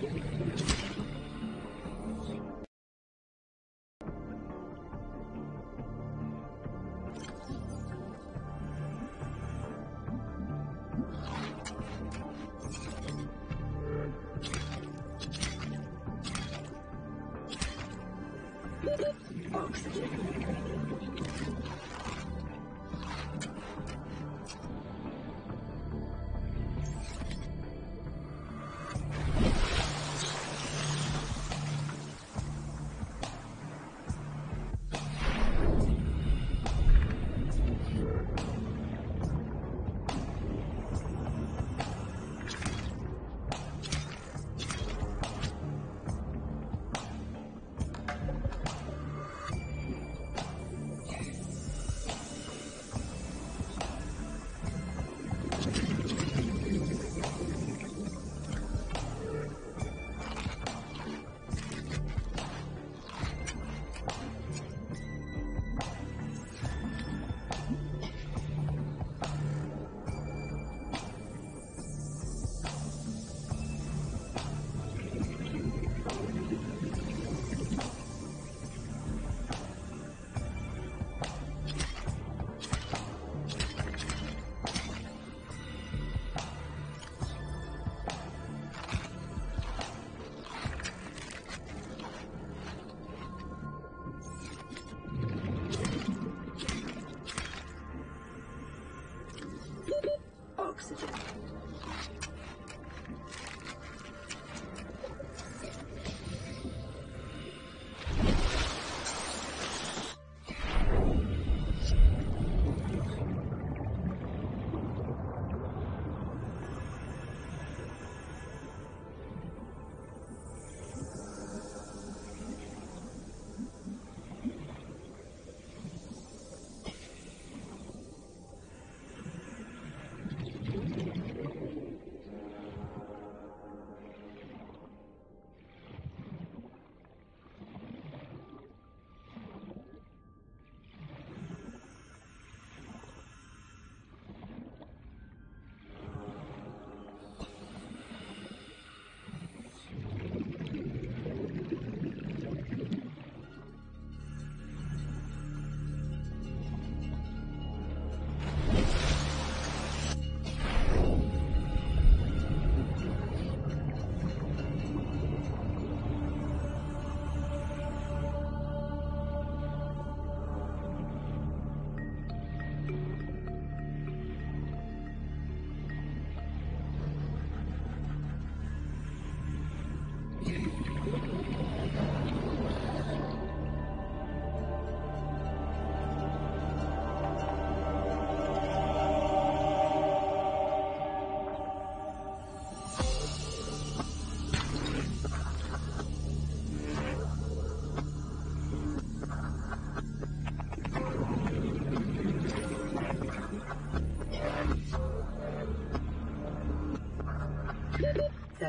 どうも。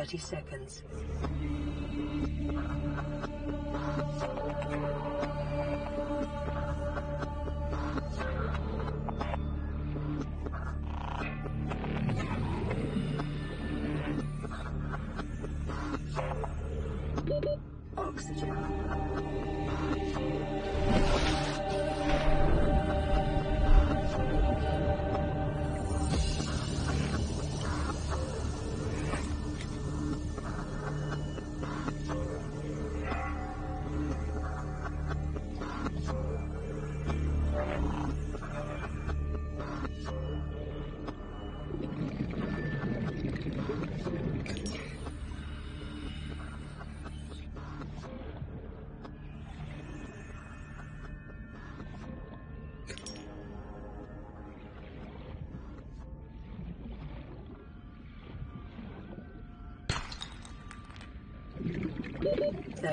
30 seconds. Oxygen.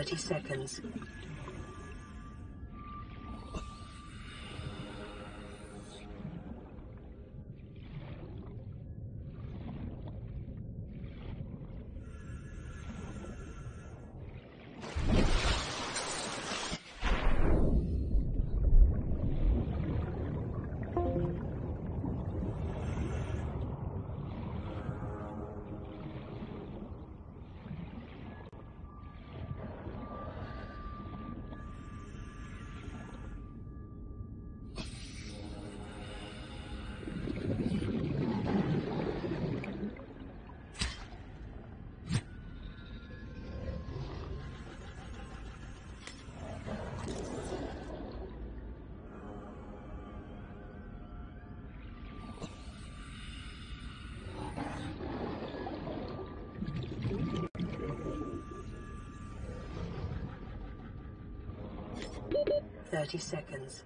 Thirty seconds. Thirty seconds.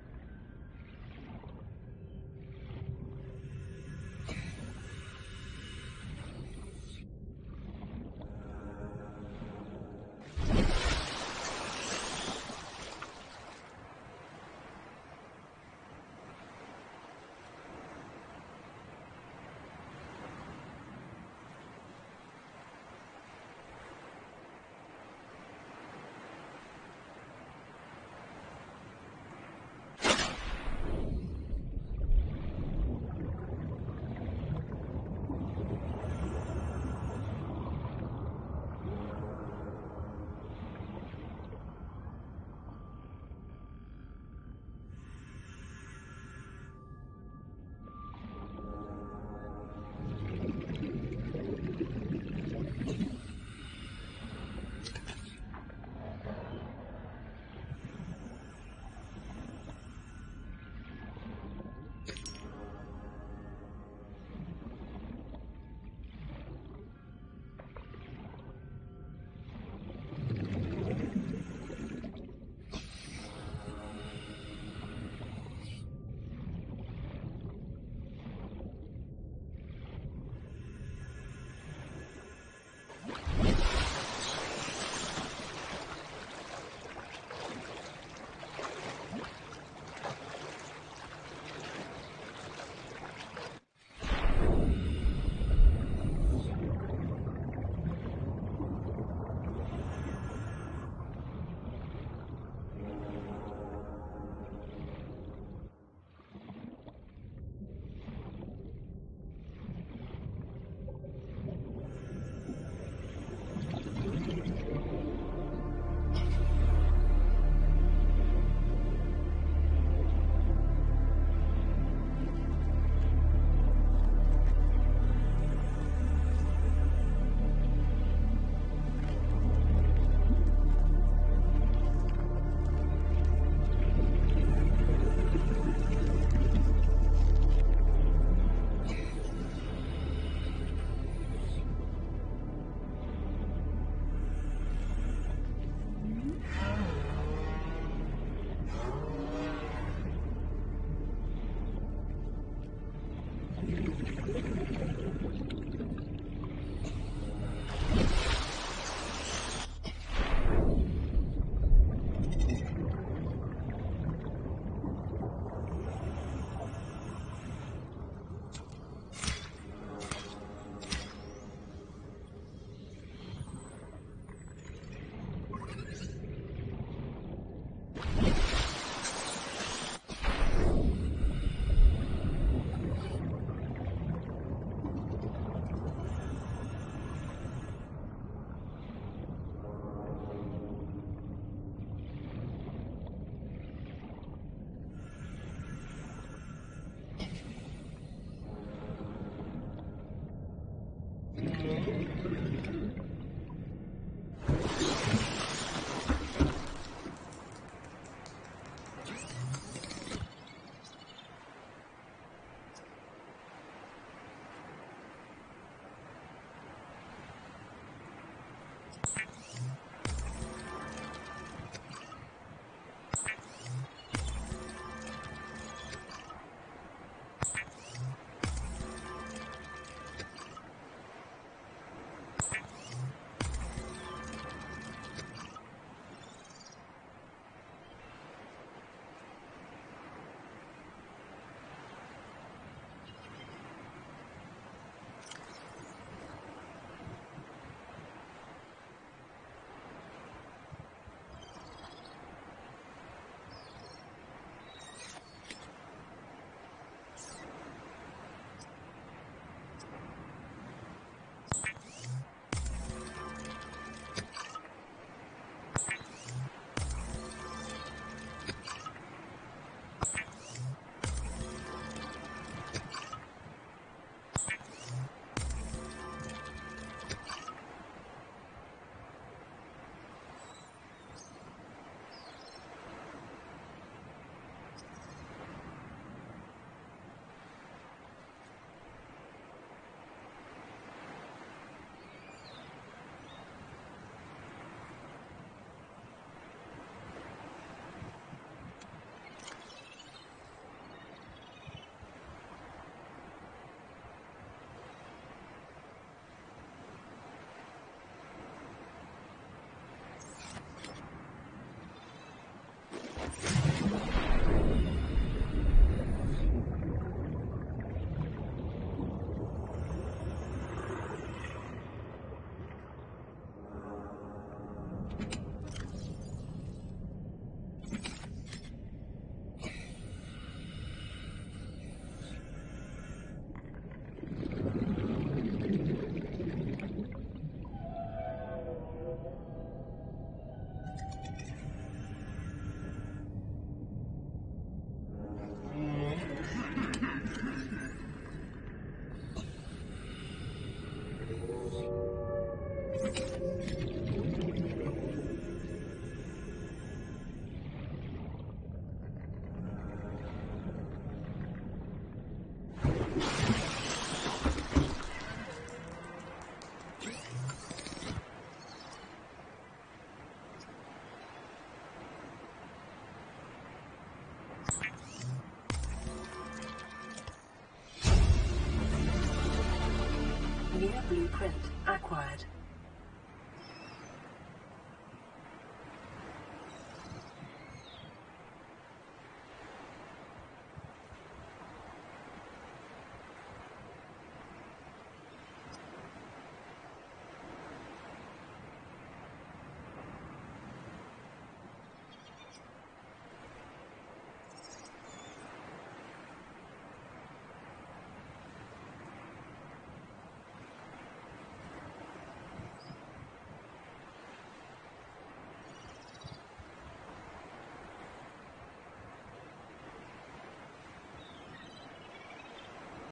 Acquired.